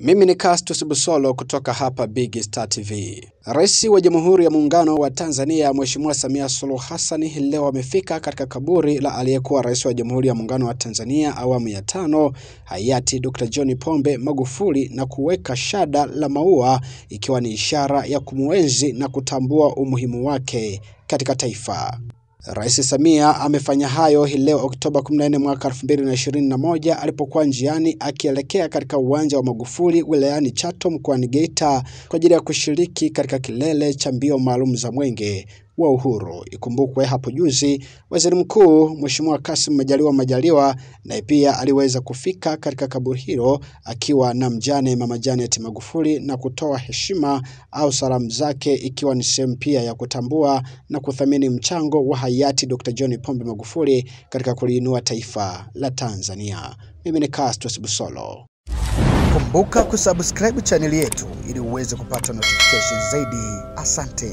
Mimi ni Castus Busolo kutoka hapa Big Star TV. Rais wa Jamhuri ya Muungano wa Tanzania Mheshimiwa Samia Suluhu Hassan leo amefika katika kaburi la aliyekuwa rais wa Jamhuri ya Muungano wa Tanzania awamu ya tano hayati Dr. John Pombe Magufuli na kuweka shada la maua ikiwa ni ishara ya kumwenzi na kutambua umuhimu wake katika taifa. Rais Samia amefanya hayo hii leo Oktoba 14 mwaka 2021 alipokuwa njiani akielekea katika uwanja wa Magufuli wilayani Chato mkoani Geita kwa ajili ya kushiriki katika kilele cha mbio maalum za Mwenge wa Uhuru. Ikumbukwe hapo juzi Waziri Mkuu Mheshimiwa Kassim Majaliwa Majaliwa naye pia aliweza kufika katika kaburi hilo akiwa na mjane Mama Janet Magufuli na kutoa heshima au salamu zake ikiwa ni sehemu pia ya kutambua na kuthamini mchango wa hayati Dr. John Pombe Magufuli katika kuliinua taifa la Tanzania. Mimi ni Castus Busolo. Kumbuka kusubscribe chaneli yetu ili uweze kupata notification zaidi. Asante.